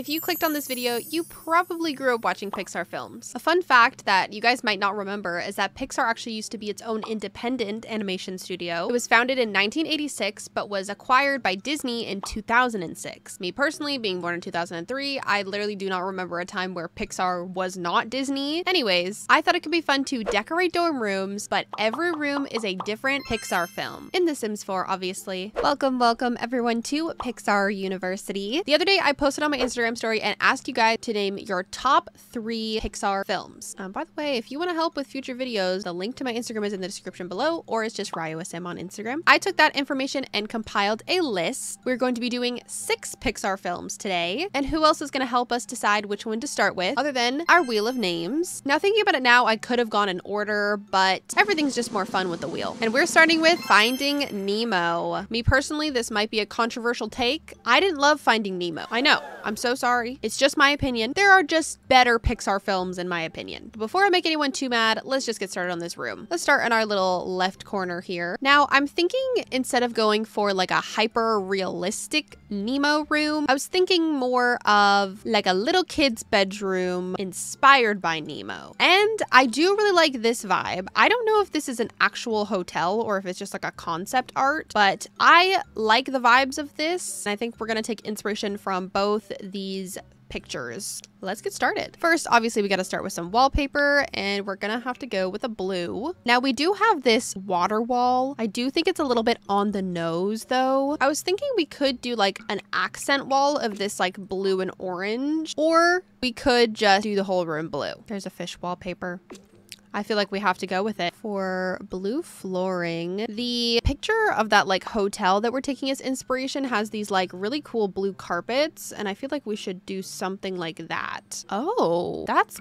If you clicked on this video, you probably grew up watching Pixar films. A fun fact that you guys might not remember is that Pixar actually used to be its own independent animation studio. It was founded in 1986, but was acquired by Disney in 2006. Me personally, being born in 2003, I literally do not remember a time where Pixar was not Disney. Anyways, I thought it could be fun to decorate dorm rooms, but every room is a different Pixar film. In The Sims 4, obviously. Welcome, welcome everyone to Pixar University. The other day, I posted on my Instagram story and asked you guys to name your top three Pixar films. Um, by the way, if you want to help with future videos, the link to my Instagram is in the description below, or it's just RyeuaSim on Instagram. I took that information and compiled a list. We're going to be doing six Pixar films today. And who else is going to help us decide which one to start with, other than our wheel of names? Now, thinking about it now, I could have gone in order, but everything's just more fun with the wheel. And we're starting with Finding Nemo. Me personally, this might be a controversial take. I didn't love Finding Nemo. I know. I'm so sorry. It's just my opinion. There are just better Pixar films in my opinion. But before I make anyone too mad, let's just get started on this room. Let's start in our little left corner here. Now, I'm thinking instead of going for like a hyper realistic Nemo room, I was thinking more of like a little kid's bedroom inspired by Nemo. And I do really like this vibe. I don't know if this is an actual hotel or if it's just like a concept art, but I like the vibes of this. And I think we're to take inspiration from both these pictures. Let's get started. First, obviously, we got to start with some wallpaper and we're going to have to go with a blue. Now, we do have this water wall. I do think it's a little bit on the nose, though. I was thinking we could do like an accent wall of this like blue and orange, or we could just do the whole room blue. There's a fish wallpaper. I feel like we have to go with it. For blue flooring, the picture of that like hotel that we're taking as inspiration has these like really cool blue carpets and I feel like we should do something like that. Oh, that's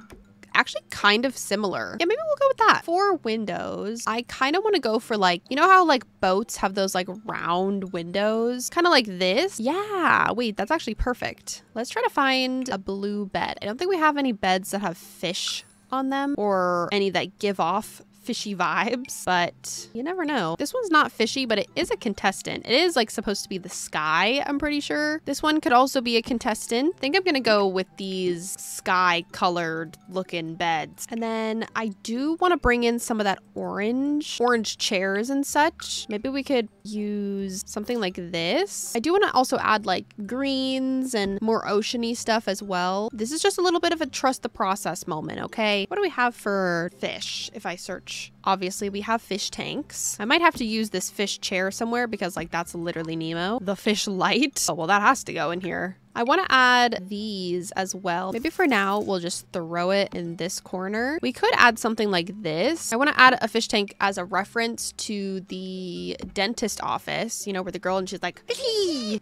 actually kind of similar. Yeah, maybe we'll go with that. For windows, I kind of want to go for like, you know how like boats have those like round windows? Kind of like this. Yeah, wait, that's actually perfect. Let's try to find a blue bed. I don't think we have any beds that have fish on them or any that give off fishy vibes, but you never know. This one's not fishy, but it is a contestant. It is like supposed to be the sky, I'm pretty sure. This one could also be a contestant. I think I'm gonna go with these sky colored looking beds. And then I do want to bring in some of that orange, orange chairs and such. Maybe we could use something like this. I do want to also add like greens and more oceany stuff as well. This is just a little bit of a trust the process moment, okay? What do we have for fish if I search Obviously, we have fish tanks. I might have to use this fish chair somewhere because, like, that's literally Nemo. The fish light. Oh, well, that has to go in here. I want to add these as well. Maybe for now, we'll just throw it in this corner. We could add something like this. I want to add a fish tank as a reference to the dentist office, you know, where the girl and she's like,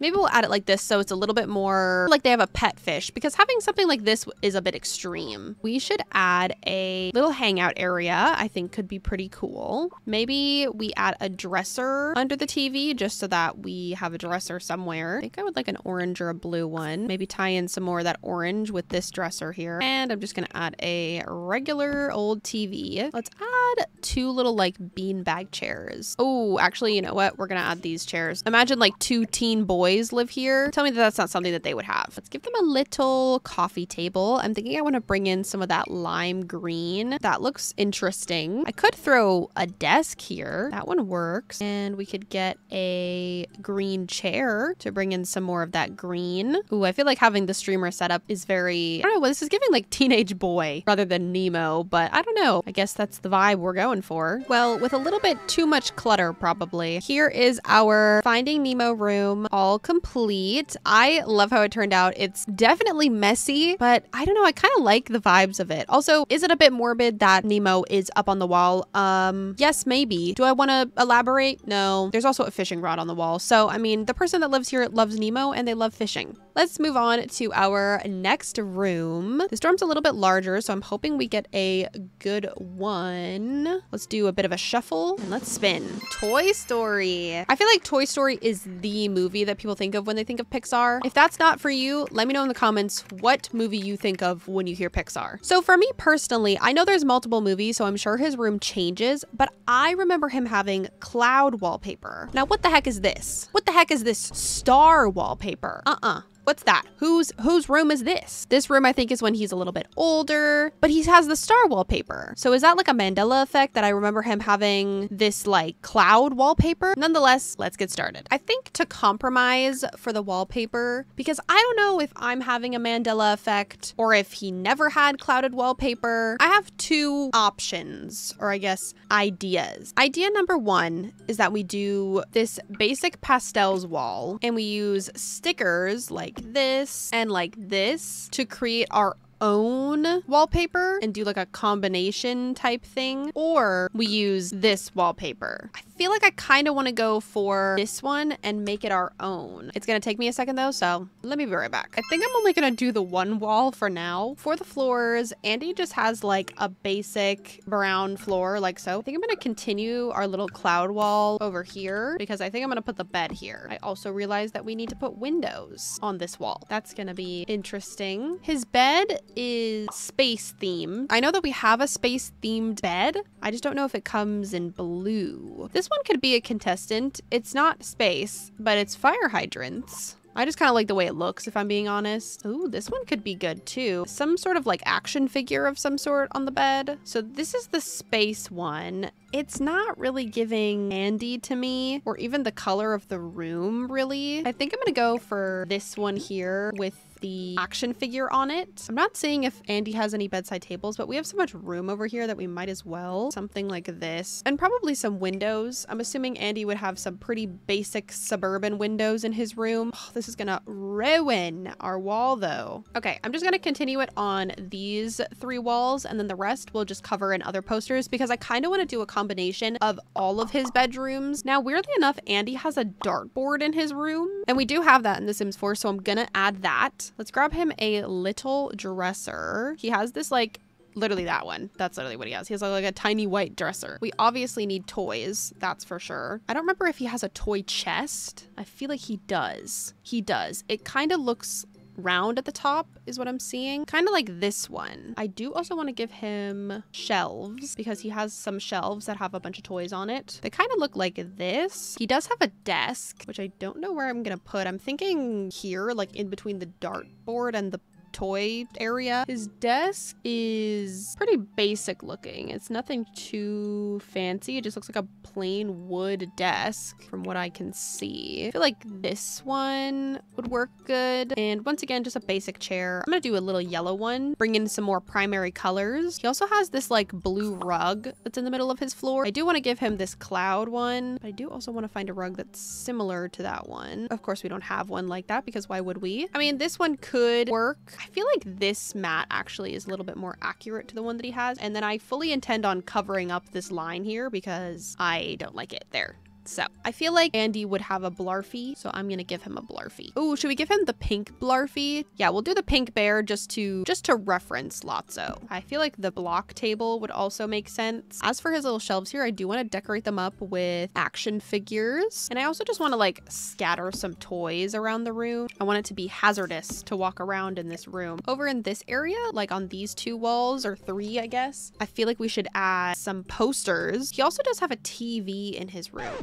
maybe we'll add it like this so it's a little bit more like they have a pet fish because having something like this is a bit extreme. We should add a little hangout area, I think could be pretty cool. Maybe we add a dresser under the TV just so that we have a dresser somewhere. I think I would like an orange or a blue one one. Maybe tie in some more of that orange with this dresser here. And I'm just to add a regular old TV. Let's add two little like beanbag chairs. Oh, actually, you know what? We're to add these chairs. Imagine like two teen boys live here. Tell me that that's not something that they would have. Let's give them a little coffee table. I'm thinking I want to bring in some of that lime green. That looks interesting. I could throw a desk here. That one works. And we could get a green chair to bring in some more of that green. Ooh, I feel like having the streamer setup is very, I don't know, well, this is giving like teenage boy rather than Nemo, but I don't know. I guess that's the vibe we're going for. Well, with a little bit too much clutter, probably. Here is our Finding Nemo room, all complete. I love how it turned out. It's definitely messy, but I don't know. I kind of like the vibes of it. Also, is it a bit morbid that Nemo is up on the wall? Um, yes, maybe. Do I want to elaborate? No. There's also a fishing rod on the wall. So, I mean, the person that lives here loves Nemo and they love fishing. Let's move on to our next room. This dorm's a little bit larger, so I'm hoping we get a good one. Let's do a bit of a shuffle and let's spin. Toy Story. I feel like Toy Story is the movie that people think of when they think of Pixar. If that's not for you, let me know in the comments what movie you think of when you hear Pixar. So for me personally, I know there's multiple movies, so I'm sure his room changes, but I remember him having cloud wallpaper. Now, what the heck is this? What the heck is this star wallpaper? Uh-uh. What's that? Whose whose room is this? This room I think is when he's a little bit older, but he has the star wallpaper. So is that like a Mandela effect that I remember him having this like cloud wallpaper? Nonetheless, let's get started. I think to compromise for the wallpaper, because I don't know if I'm having a Mandela effect or if he never had clouded wallpaper, I have two options, or I guess ideas. Idea number one is that we do this basic pastels wall and we use stickers like this and like this to create our own wallpaper and do like a combination type thing, or we use this wallpaper. I feel like I kind of want to go for this one and make it our own. It's going to take me a second though, so let me be right back. I think I'm only going to do the one wall for now. For the floors, Andy just has like a basic brown floor like so. I think I'm going to continue our little cloud wall over here because I think I'm going to put the bed here. I also realized that we need to put windows on this wall. That's going to be interesting. His bed is space themed. I know that we have a space themed bed. I just don't know if it comes in blue. This one could be a contestant. It's not space, but it's fire hydrants. I just kind of like the way it looks, if I'm being honest. Ooh, this one could be good too. Some sort of like action figure of some sort on the bed. So this is the space one. It's not really giving Andy to me or even the color of the room really. I think I'm gonna go for this one here with the action figure on it. I'm not seeing if Andy has any bedside tables, but we have so much room over here that we might as well. Something like this. And probably some windows. I'm assuming Andy would have some pretty basic suburban windows in his room. Oh, this is gonna ruin our wall though. Okay, I'm just gonna continue it on these three walls and then the rest we'll just cover in other posters because I kind of want to do a combination of all of his bedrooms. Now, weirdly enough, Andy has a dartboard in his room and we do have that in The Sims 4, so I'm gonna add that. Let's grab him a little dresser. He has this like literally that one. That's literally what he has. He has like a tiny white dresser. We obviously need toys, that's for sure. I don't remember if he has a toy chest. I feel like he does. He does. It kind of looks round at the top is what I'm seeing. Kind of like this one. I do also want to give him shelves because he has some shelves that have a bunch of toys on it. They kind of look like this. He does have a desk, which I don't know where I'm going to put. I'm thinking here, like in between the dartboard and the toy area. His desk is pretty basic looking. It's nothing too fancy. It just looks like a plain wood desk from what I can see. I feel like this one would work good. And once again, just a basic chair. I'm gonna do a little yellow one, bring in some more primary colors. He also has this like blue rug that's in the middle of his floor. I do want to give him this cloud one, but I do also want to find a rug that's similar to that one. Of course, we don't have one like that because why would we? I mean, this one could work. I feel like this mat actually is a little bit more accurate to the one that he has. And then I fully intend on covering up this line here because I don't like it there. So I feel like Andy would have a Blarfy, so I'm gonna give him a Blarfy. Oh, should we give him the pink Blarfy? Yeah, we'll do the pink bear just to just to reference Lotso. I feel like the block table would also make sense. As for his little shelves here, I do want to decorate them up with action figures. And I also just want to like scatter some toys around the room. I want it to be hazardous to walk around in this room. Over in this area, like on these two walls or three, I guess, I feel like we should add some posters. He also does have a TV in his room.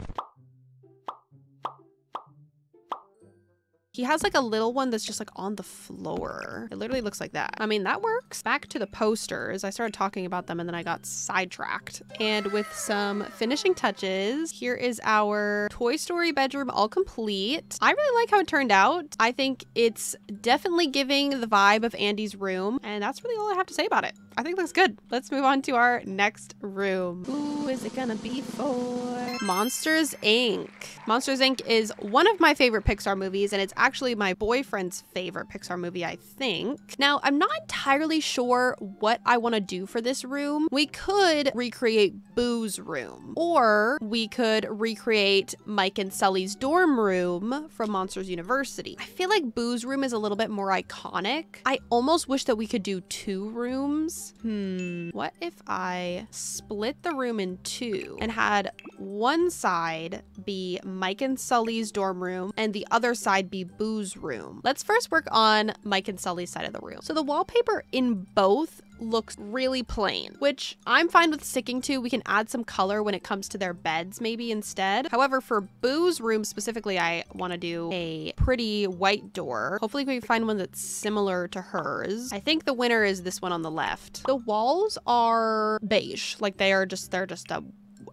He has like a little one that's just like on the floor. It literally looks like that. I mean, that works. Back to the posters. I started talking about them and then I got sidetracked. And with some finishing touches, here is our Toy Story bedroom all complete. I really like how it turned out. I think it's definitely giving the vibe of Andy's room. And that's really all I have to say about it. I think looks good. Let's move on to our next room. Who is it gonna be for? Monsters Inc. Monsters Inc. is one of my favorite Pixar movies and it's actually my boyfriend's favorite Pixar movie, I think. Now, I'm not entirely sure what I want to do for this room. We could recreate Boo's room, or we could recreate Mike and Sully's dorm room from Monsters University. I feel like Boo's room is a little bit more iconic. I almost wish that we could do two rooms. Hmm, what if I split the room in two and had one side be Mike and Sully's dorm room and the other side be Boo's room. Let's first work on Mike and Sully's side of the room. So the wallpaper in both looks really plain, which I'm fine with sticking to. We can add some color when it comes to their beds maybe instead. However, for Boo's room specifically, I want to do a pretty white door. Hopefully we can find one that's similar to hers. I think the winner is this one on the left. The walls are beige, like they are just, they're just a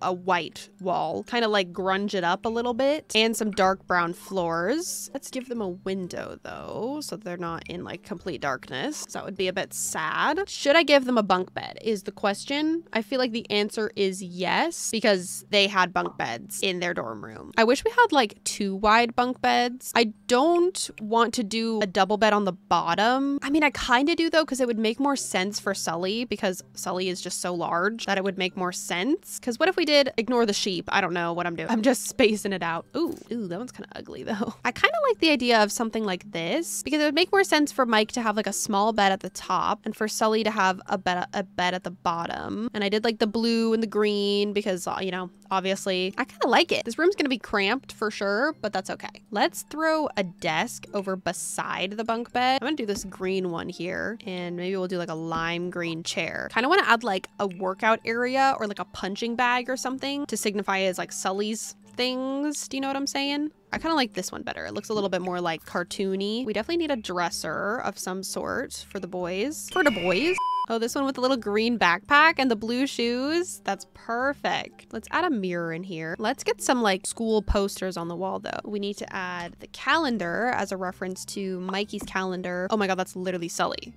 a white wall, kind of like grunge it up a little bit, and some dark brown floors. Let's give them a window though, so they're not in like complete darkness. So that would be a bit sad. Should I give them a bunk bed is the question. I feel like the answer is yes, because they had bunk beds in their dorm room. I wish we had like two wide bunk beds. I don't want to do a double bed on the bottom. I mean, I kind of do though, because it would make more sense for Sully because Sully is just so large that it would make more sense. Because what if we did did ignore the sheep. I don't know what I'm doing. I'm just spacing it out. Ooh, ooh, that one's kind of ugly though. I kind of like the idea of something like this because it would make more sense for Mike to have like a small bed at the top and for Sully to have a bed, a bed at the bottom. And I did like the blue and the green because, uh, you know, obviously I kind of like it. This room's going to be cramped for sure, but that's okay. Let's throw a desk over beside the bunk bed. I'm to do this green one here and maybe we'll do like a lime green chair. Kind of want to add like a workout area or like a punching bag or something to signify as like Sully's things. Do you know what I'm saying? I kind of like this one better. It looks a little bit more like cartoony. We definitely need a dresser of some sort for the boys. For the boys. Oh, this one with the little green backpack and the blue shoes. That's perfect. Let's add a mirror in here. Let's get some like school posters on the wall though. We need to add the calendar as a reference to Mikey's calendar. Oh my God, that's literally Sully.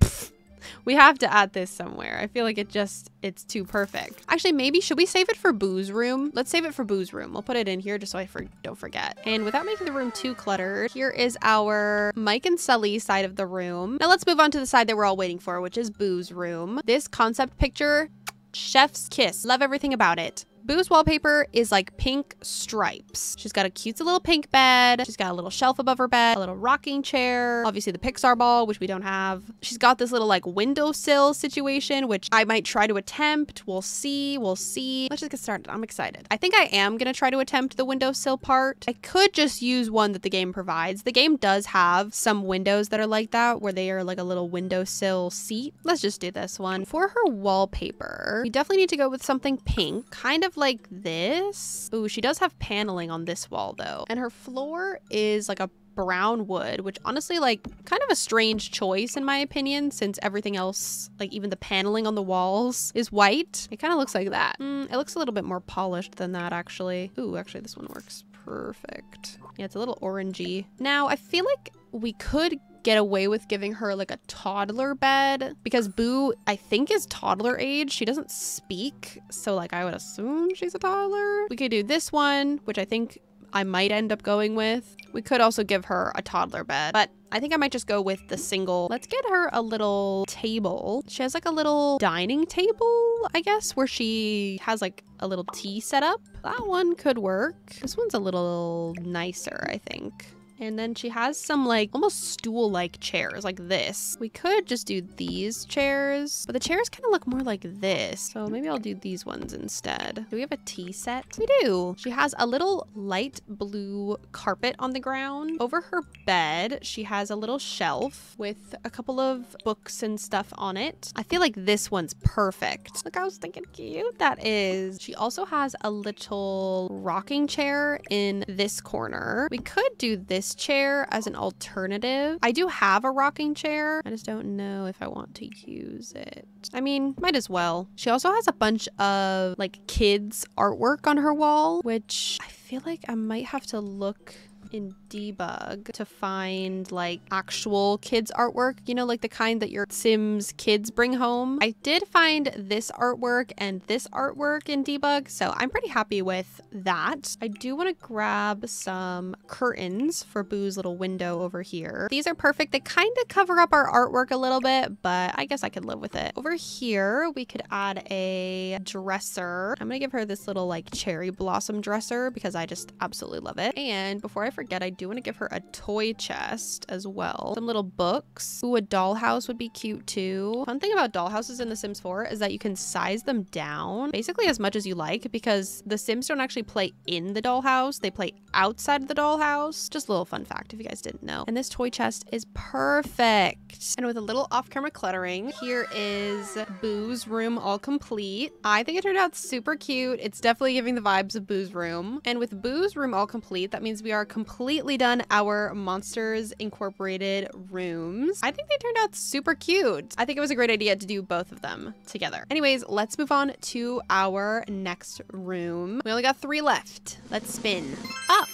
We have to add this somewhere. I feel like it just, it's too perfect. Actually, maybe, should we save it for Boo's room? Let's save it for Boo's room. We'll put it in here just so I for don't forget. And without making the room too cluttered, here is our Mike and Sully side of the room. Now let's move on to the side that we're all waiting for, which is Boo's room. This concept picture, chef's kiss. Love everything about it. Boo's wallpaper is like pink stripes. She's got a cute little pink bed. She's got a little shelf above her bed, a little rocking chair, obviously the Pixar ball, which we don't have. She's got this little like windowsill situation, which I might try to attempt. We'll see. We'll see. Let's just get started. I'm excited. I think I am going to try to attempt the windowsill part. I could just use one that the game provides. The game does have some windows that are like that, where they are like a little windowsill seat. Let's just do this one. For her wallpaper, we definitely need to go with something pink, kind like this. Ooh, she does have paneling on this wall though. And her floor is like a brown wood, which honestly, like, kind of a strange choice in my opinion, since everything else, like even the paneling on the walls, is white. It kind of looks like that. Mm, it looks a little bit more polished than that, actually. Ooh, actually, this one works perfect. Yeah, it's a little orangey. Now, I feel like we could get away with giving her like a toddler bed because Boo, I think, is toddler age. She doesn't speak. So, like, I would assume she's a toddler. We could do this one, which I think I might end up going with. We could also give her a toddler bed, but I think I might just go with the single. Let's get her a little table. She has like a little dining table, I guess, where she has like a little tea set up. That one could work. This one's a little nicer, I think. And then she has some like almost stool like chairs like this. We could just do these chairs, but the chairs kind of look more like this. So maybe I'll do these ones instead. Do we have a tea set? We do. She has a little light blue carpet on the ground. Over her bed, she has a little shelf with a couple of books and stuff on it. I feel like this one's perfect. Look, I was thinking cute that is. She also has a little rocking chair in this corner. We could do this this chair as an alternative. I do have a rocking chair. I just don't know if I want to use it. I mean, might as well. She also has a bunch of like kids artwork on her wall, which I feel like I might have to look in debug to find like actual kids artwork, you know, like the kind that your Sims kids bring home. I did find this artwork and this artwork in debug, so I'm pretty happy with that. I do want to grab some curtains for Boo's little window over here. These are perfect. They kind of cover up our artwork a little bit, but I guess I could live with it. Over here, we could add a dresser. I'm gonna give her this little like cherry blossom dresser because I just absolutely love it. And before I forget, I do want to give her a toy chest as well. Some little books. Ooh, a dollhouse would be cute too. Fun thing about dollhouses in The Sims 4 is that you can size them down basically as much as you like because the Sims don't actually play in the dollhouse. They play outside of the dollhouse. Just a little fun fact if you guys didn't know. And this toy chest is perfect. And with a little off-camera cluttering, here is Boo's room all complete. I think it turned out super cute. It's definitely giving the vibes of Boo's room. And with Boo's room all complete, that means we are completely done our Monsters Incorporated rooms. I think they turned out super cute. I think it was a great idea to do both of them together. Anyways, let's move on to our next room. We only got three left. Let's spin up.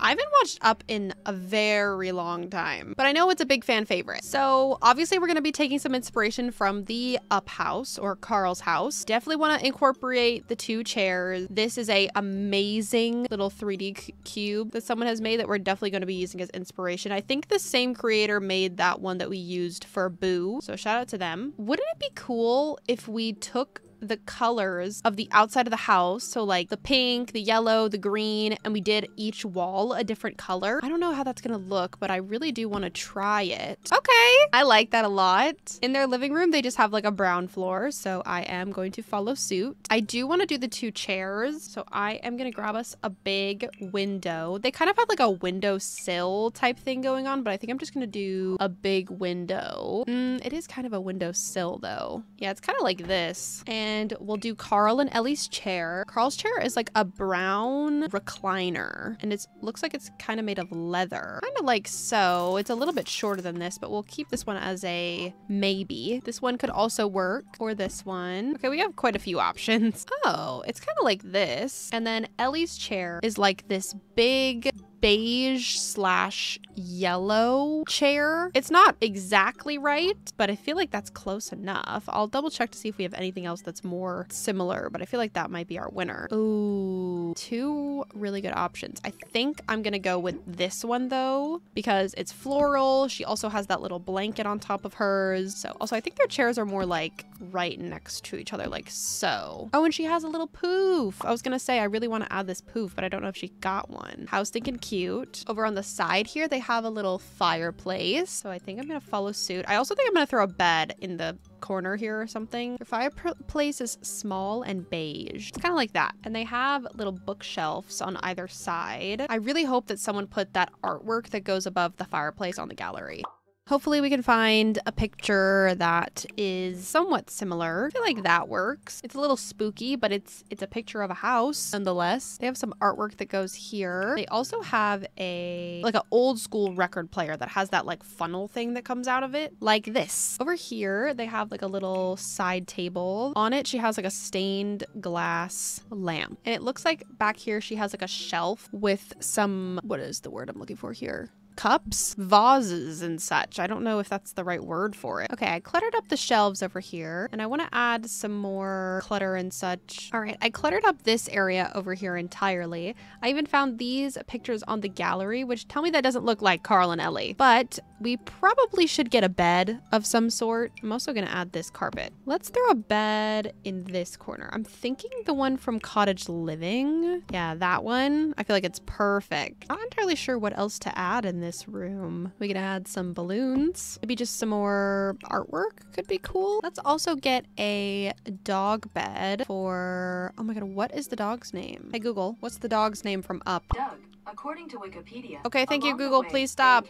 I haven't watched Up in a very long time, but I know it's a big fan favorite. So obviously we're going to be taking some inspiration from the Up house or Carl's house. Definitely want to incorporate the two chairs. This is a amazing little 3D cube that someone has made that we're definitely going to be using as inspiration. I think the same creator made that one that we used for Boo. So shout out to them. Wouldn't it be cool if we took the colors of the outside of the house. So like the pink, the yellow, the green, and we did each wall a different color. I don't know how that's gonna look, but I really do want to try it. Okay, I like that a lot. In their living room, they just have like a brown floor, so I am going to follow suit. I do want to do the two chairs, so I am gonna grab us a big window. They kind of have like a window sill type thing going on, but I think I'm just gonna do a big window. Mm, it is kind of a window sill though. Yeah, it's kind of like this. And and we'll do Carl and Ellie's chair. Carl's chair is like a brown recliner and it looks like it's kind of made of leather. Kind of like so. It's a little bit shorter than this, but we'll keep this one as a maybe. This one could also work or this one. Okay, we have quite a few options. Oh, it's kind of like this. And then Ellie's chair is like this big beige slash yellow chair. It's not exactly right, but I feel like that's close enough. I'll double check to see if we have anything else that's more similar, but I feel like that might be our winner. Ooh, two really good options. I think I'm gonna go with this one though, because it's floral. She also has that little blanket on top of hers. So also I think their chairs are more like right next to each other, like so. Oh, and she has a little poof. I was gonna say, I really wanna add this poof, but I don't know if she got one. How stinking cute cute. Over on the side here, they have a little fireplace. So I think I'm to follow suit. I also think I'm to throw a bed in the corner here or something. The fireplace is small and beige. It's kind of like that. And they have little bookshelves on either side. I really hope that someone put that artwork that goes above the fireplace on the gallery. Hopefully we can find a picture that is somewhat similar. I feel like that works. It's a little spooky, but it's it's a picture of a house nonetheless. They have some artwork that goes here. They also have a like an old school record player that has that like funnel thing that comes out of it, like this. Over here, they have like a little side table. On it, she has like a stained glass lamp. And it looks like back here she has like a shelf with some what is the word I'm looking for here? Cups, vases, and such. I don't know if that's the right word for it. Okay, I cluttered up the shelves over here, and I want to add some more clutter and such. All right, I cluttered up this area over here entirely. I even found these pictures on the gallery, which tell me that doesn't look like Carl and Ellie, but we probably should get a bed of some sort. I'm also going to add this carpet. Let's throw a bed in this corner. I'm thinking the one from Cottage Living. Yeah, that one. I feel like it's perfect. Not entirely sure what else to add in this room. We could add some balloons. Maybe just some more artwork could be cool. Let's also get a dog bed for, oh my god, what is the dog's name? Hey Google, what's the dog's name from Up? Doug. According to Wikipedia. Okay, thank you, Google. Way, please stop.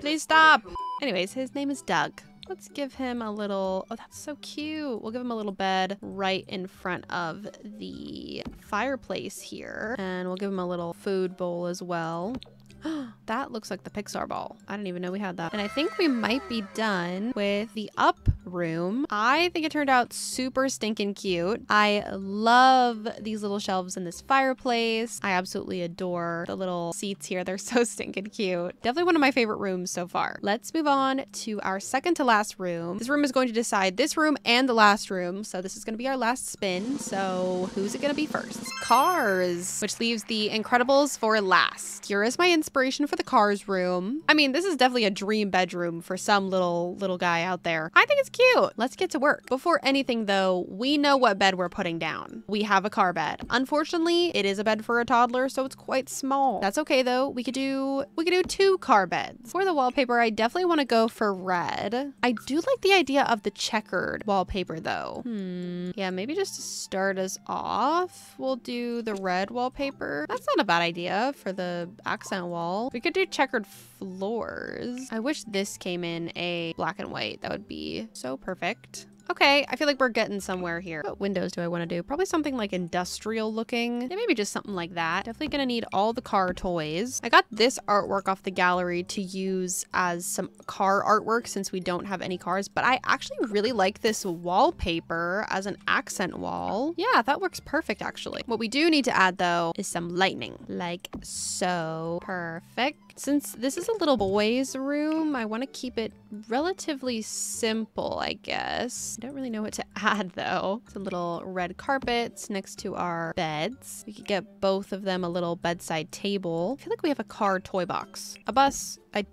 Please stop. Anyways, his name is Doug. Let's give him a little, oh, that's so cute. We'll give him a little bed right in front of the fireplace here. And we'll give him a little food bowl as well. that looks like the Pixar ball. I didn't even know we had that. And I think we might be done with the up room. I think it turned out super stinking cute. I love these little shelves in this fireplace. I absolutely adore the little seats here. They're so stinking cute. Definitely one of my favorite rooms so far. Let's move on to our second to last room. This room is going to decide this room and the last room. So this is going to be our last spin. So who's it going to be first? Cars, which leaves the Incredibles for last. Here is my inspiration for the cars room. I mean, this is definitely a dream bedroom for some little little guy out there. I think it's cute. Let's get to work. Before anything though, we know what bed we're putting down. We have a car bed. Unfortunately, it is a bed for a toddler, so it's quite small. That's okay though. We could do we could do two car beds. For the wallpaper, I definitely want to go for red. I do like the idea of the checkered wallpaper though. Hmm. Yeah, maybe just to start us off, we'll do the red wallpaper. That's not a bad idea for the accent wall. We could do checkered floors. I wish this came in a black and white. That would be so perfect. Okay, I feel like we're getting somewhere here. What windows do I want to do? Probably something like industrial looking. Yeah, maybe just something like that. Definitely gonna need all the car toys. I got this artwork off the gallery to use as some car artwork since we don't have any cars, but I actually really like this wallpaper as an accent wall. Yeah, that works perfect actually. What we do need to add though is some lightning, like so. Perfect. Since this is a little boy's room, I want to keep it relatively simple, I guess. I don't really know what to add though. Some little red carpets next to our beds. We could get both of them a little bedside table. I feel like we have a car toy box. A bus. I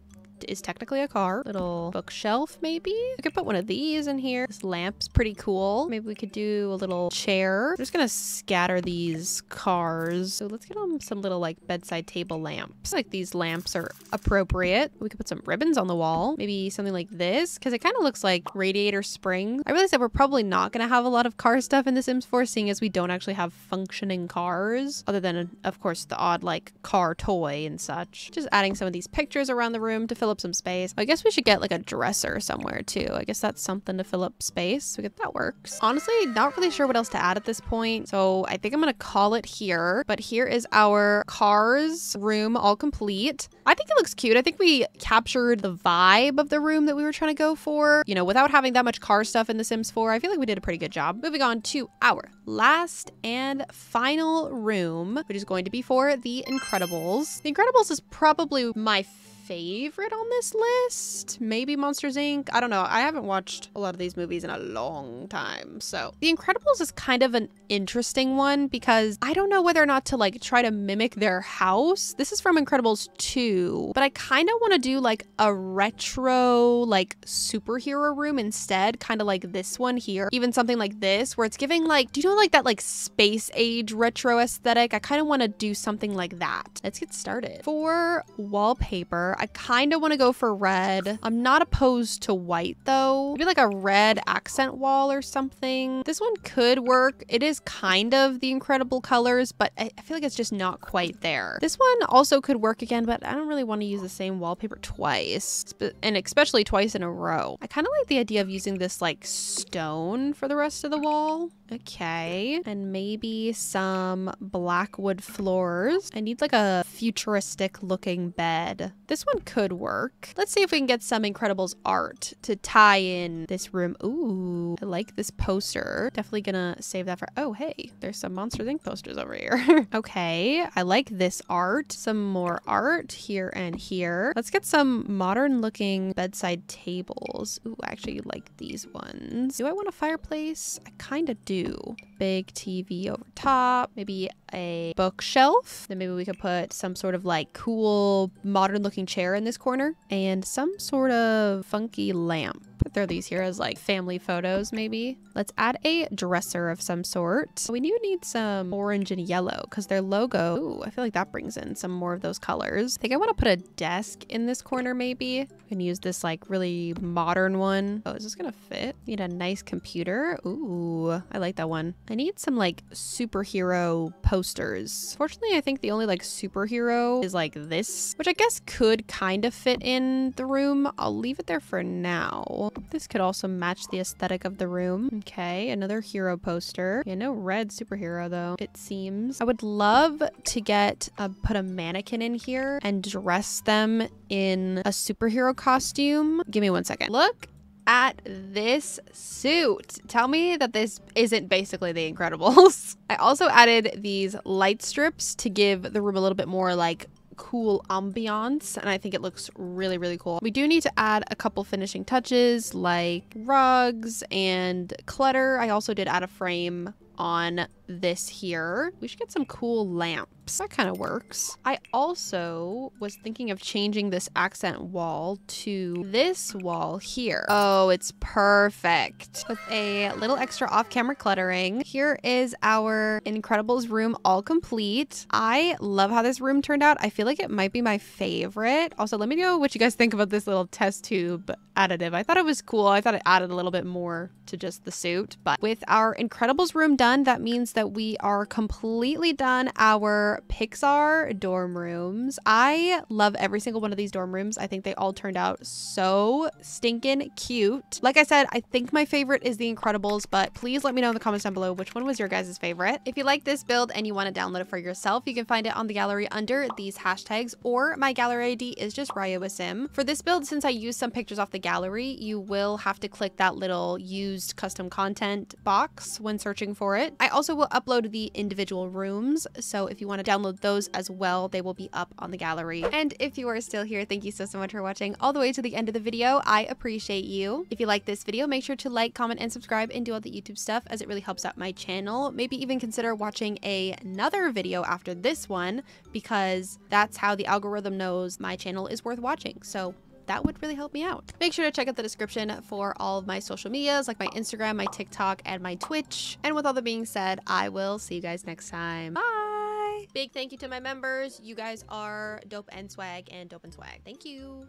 is technically a car. Little bookshelf, maybe? We could put one of these in here. This lamp's pretty cool. Maybe we could do a little chair. I'm just gonna scatter these cars. So let's get them some little like bedside table lamps. Like these lamps are appropriate. We could put some ribbons on the wall. Maybe something like this because it kind of looks like radiator springs. I realize that we're probably not gonna have a lot of car stuff in The Sims 4 seeing as we don't actually have functioning cars other than of course the odd like car toy and such. Just adding some of these pictures around the room to fill up some space. I guess we should get like a dresser somewhere too. I guess that's something to fill up space. We get that works. Honestly, not really sure what else to add at this point. So I think I'm gonna call it here. But here is our cars room all complete. I think it looks cute. I think we captured the vibe of the room that we were trying to go for. You know, without having that much car stuff in The Sims 4, I feel like we did a pretty good job. Moving on to our last and final room, which is going to be for The Incredibles. The Incredibles is probably my favorite on this list. Maybe Monsters Inc. I don't know. I haven't watched a lot of these movies in a long time. So The Incredibles is kind of an interesting one because I don't know whether or not to like try to mimic their house. This is from Incredibles 2, but I kind of want to do like a retro like superhero room instead, kind of like this one here. Even something like this where it's giving like, do you know like that like space age retro aesthetic? I kind of want to do something like that. Let's get started. For wallpaper, I kind of want to go for red. I'm not opposed to white though. Maybe like a red accent wall or something. This one could work. It is kind of the incredible colors, but I, feel like it's just not quite there. This one also could work again, but I don't really want to use the same wallpaper twice, and especially twice in a row. I kind of like the idea of using this like stone for the rest of the wall. Okay. And maybe some blackwood floors. I need like a futuristic looking bed. This one could work. Let's see if we can get some Incredibles art to tie in this room. Ooh, I like this poster. Definitely gonna save that for, oh, hey, there's some Monsters Inc. posters over here. okay, I like this art. Some more art here and here. Let's get some modern looking bedside tables. Ooh, I actually like these ones. Do I want a fireplace? I kind of do. Big TV over top, maybe a bookshelf. Then maybe we could put some sort of like cool modern looking chair in this corner and some sort of funky lamp throw these here as like family photos maybe. Let's add a dresser of some sort. We do need some orange and yellow because their logo, ooh, I feel like that brings in some more of those colors. I think I want to put a desk in this corner maybe. We can use this like really modern one. Oh, is this gonna fit? Need a nice computer. Ooh, I like that one. I need some like superhero posters. Fortunately, I think the only like superhero is like this, which I guess could kind of fit in the room. I'll leave it there for now. This could also match the aesthetic of the room. Okay, another hero poster. Yeah, no red superhero though, it seems. I would love to get, a, put a mannequin in here and dress them in a superhero costume. Give me one second. Look at this suit. Tell me that this isn't basically the Incredibles. I also added these light strips to give the room a little bit more like cool ambiance and I think it looks really really cool. We do need to add a couple finishing touches like rugs and clutter. I also did add a frame on this here. We should get some cool lamps. That kind of works. I also was thinking of changing this accent wall to this wall here. Oh, it's perfect. With a little extra off-camera cluttering. Here is our Incredibles room all complete. I love how this room turned out. I feel like it might be my favorite. Also, let me know what you guys think about this little test tube additive. I thought it was cool. I thought it added a little bit more to just the suit. But with our Incredibles room done, that means that we are completely done our Pixar dorm rooms. I love every single one of these dorm rooms. I think they all turned out so stinking cute. Like I said, I think my favorite is the Incredibles, but please let me know in the comments down below which one was your guys' favorite. If you like this build and you want to download it for yourself, you can find it on the gallery under these hashtags, or my gallery ID is just RyeuaSim. For this build, since I used some pictures off the gallery, you will have to click that little used custom content box when searching for it. I also will upload the individual rooms, so if you want to download those as well, they will be up on the gallery. And if you are still here, thank you so, so much for watching all the way to the end of the video. I appreciate you. If you like this video, make sure to like, comment, and subscribe and do all the YouTube stuff as it really helps out my channel. Maybe even consider watching a, another video after this one because that's how the algorithm knows my channel is worth watching. So that would really help me out. Make sure to check out the description for all of my social medias like my Instagram, my TikTok, and my Twitch. And with all that being said, I will see you guys next time. Bye! Big thank you to my members. You guys are dope and swag and dope and swag. Thank you.